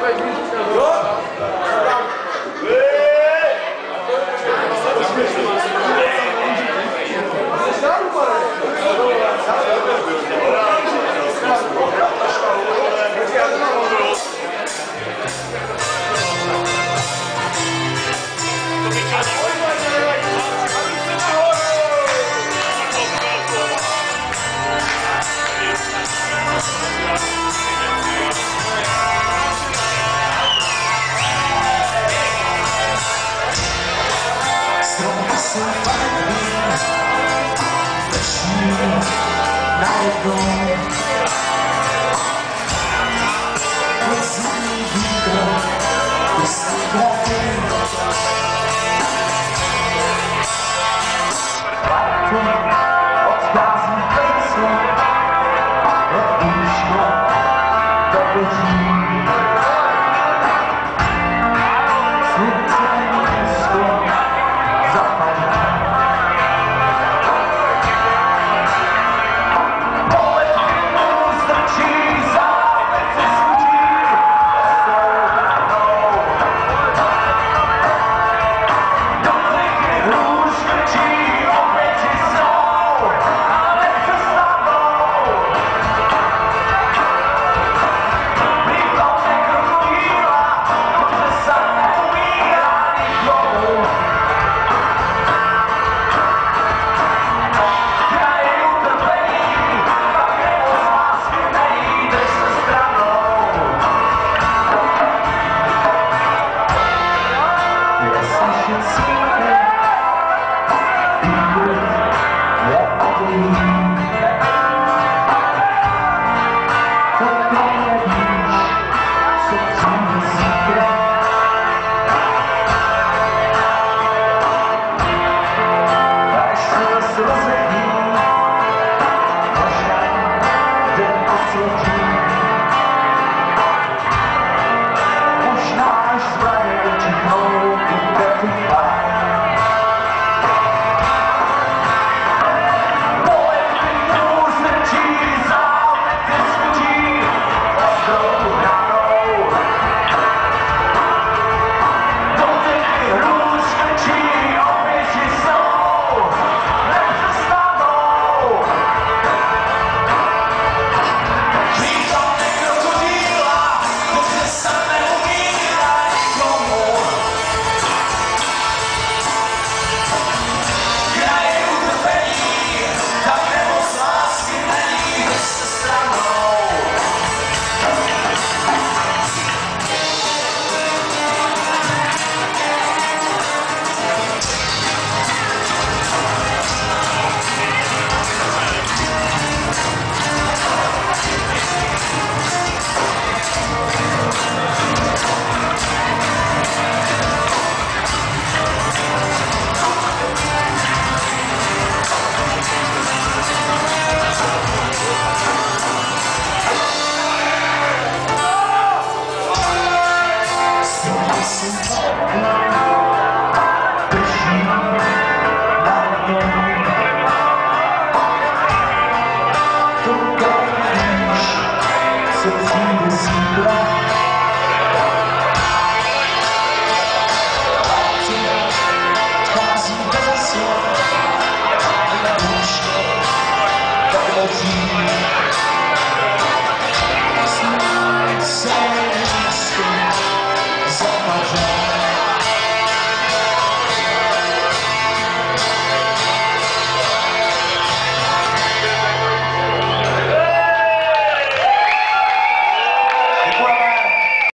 快去。to find me That you.